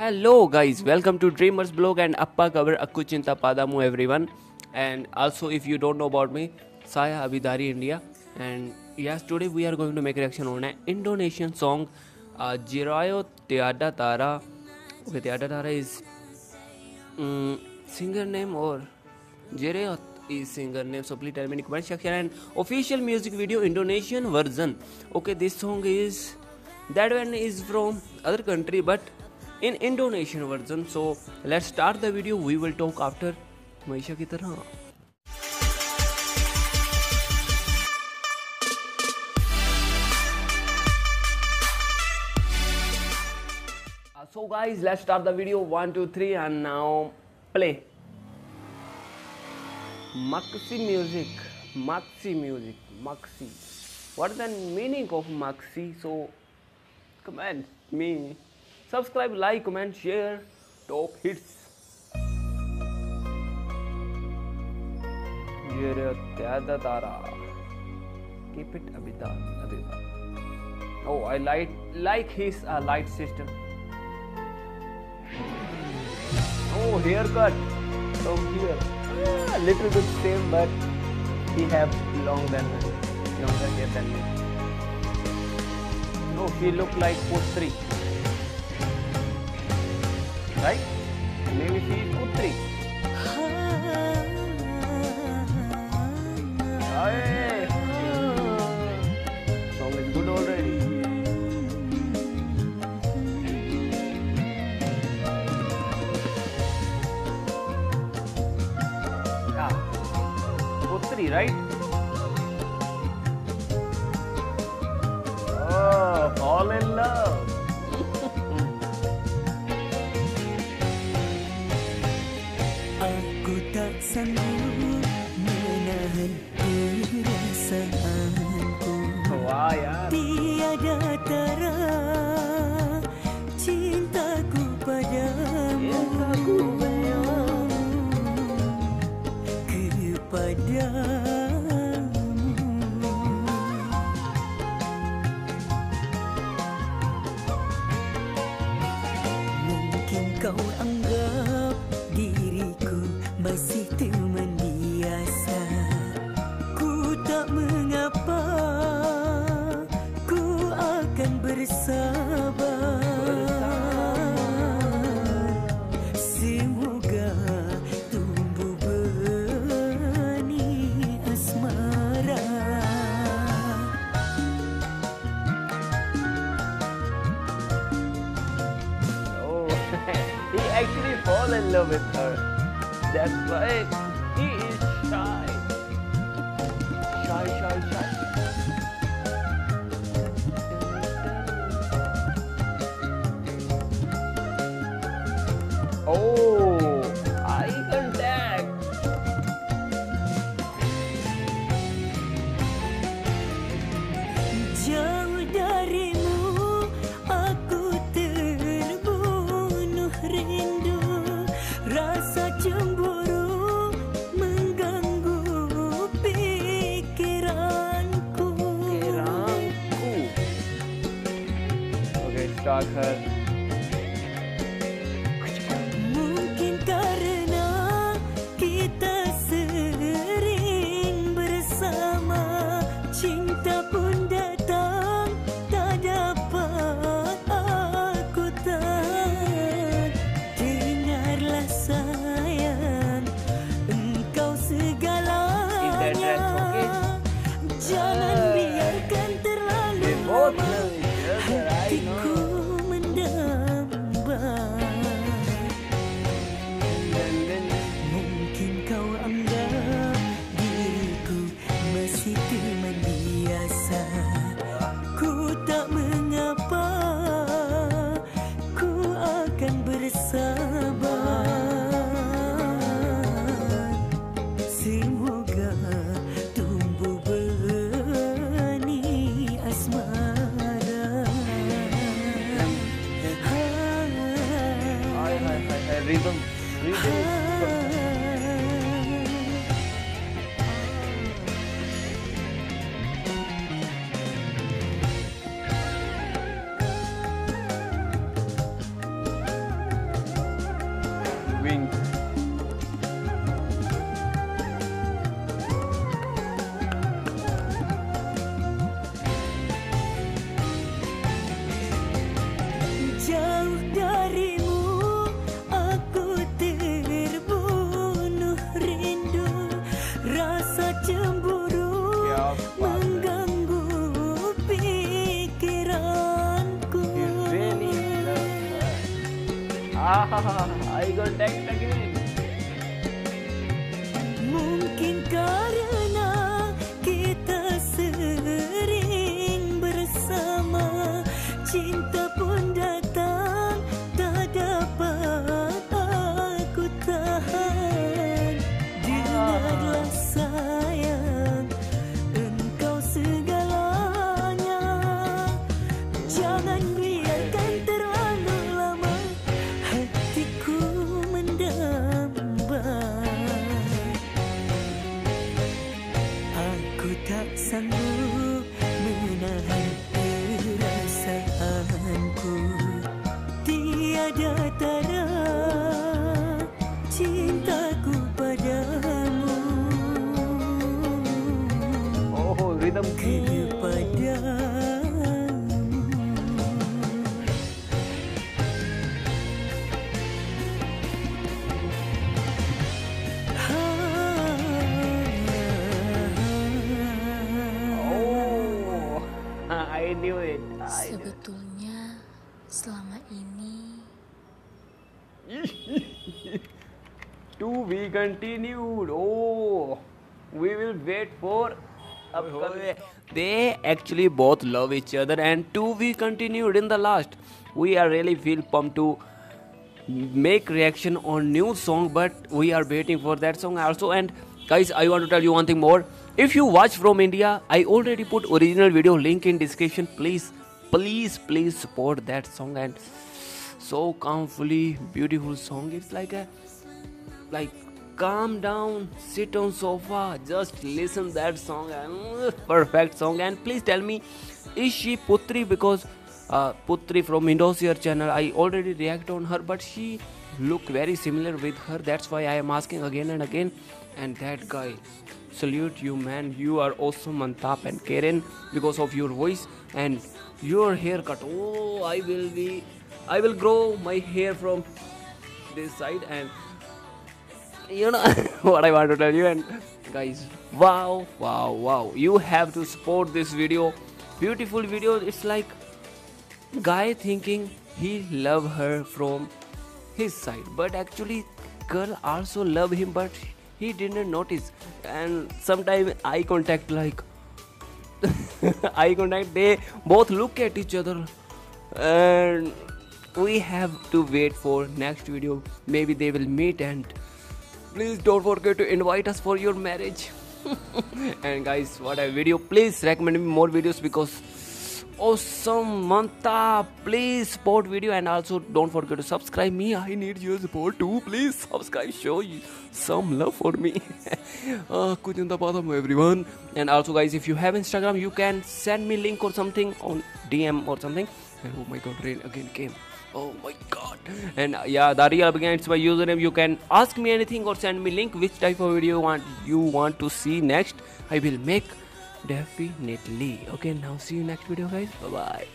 Hello guys welcome to dreamers blog and अप्पा कवर अक्कू चिंता पादा मू everyone and also if you don't know about me साया अभिदारी India and yes today we are going to make reaction on है Indonesian song जिरायो त्याडा तारा ओके त्याडा तारा इज़ सिंगर नेम और जेरे is singer name so please tell me comment section and official music video Indonesian version okay this song is that one is from other country but in Indonesian version. So let's start the video. We will talk after Maisha की uh, So guys, let's start the video. One, two, three, and now play. Maksi music, Maksi music, Maksi. What is the meaning of Maksi? So, come me subscribe like comment share. Top hits. Keep it abita oh i like like his uh, light system. Oh, haircut. From here. Ah, little bit same, but he have long than longer hair than me. No, he look like Putri. Right? Maybe she is Putri. Hey. Song is good already. Yeah. Putri, right? Oh, fall in love. Tiada tera cintaku padamu. Cintaku padamu. Kepadamu. Mungkin kau anggap. With her. That's why Start her. freedom, freedom. wing Ah, eye contact again. Menahan Tiada tara Sebetulnya selama ini To be continued. Oh, we will wait for upcoming. They actually both love each other, and to be continued in the last. We are really feel pumped to make reaction on new song, but we are waiting for that song also. And guys, I want to tell you one thing more. If you watch from India, I already put original video link in description. Please, please, please support that song and so calmfully beautiful song. It's like a like calm down sit on sofa just listen that song and perfect song and please tell me is she putri because uh, putri from indosiar channel i already react on her but she look very similar with her. That's why i am asking again and again. And that guy salute you man. You are awesome Antap and karen because of your voice and your haircut. Oh i will be i will grow my hair from this side and you know what I want to tell you. And guys wow wow wow. You have to support this video. Beautiful video. It's like guy thinking he love her from his side. But actually girl also love him but he didn't notice. And sometimes eye contact like eye contact they both look at each other. And we have to wait for next video. Maybe they will meet and please don't forget to invite us for your marriage. And guys what a video. Please recommend me more videos because awesome manta. Please support video and also don't forget to subscribe me. I need your support too. Please subscribe show some love for me. Uh, everyone. And also guys if you have instagram you can send me link or something on dm or something. And oh my god rain again came. Oh my god. And uh, yeah, Daria again it's my username. You can ask me anything or send me link which type of video want you want to see next. I will make definitely. Okay, now see you next video guys. Bye bye.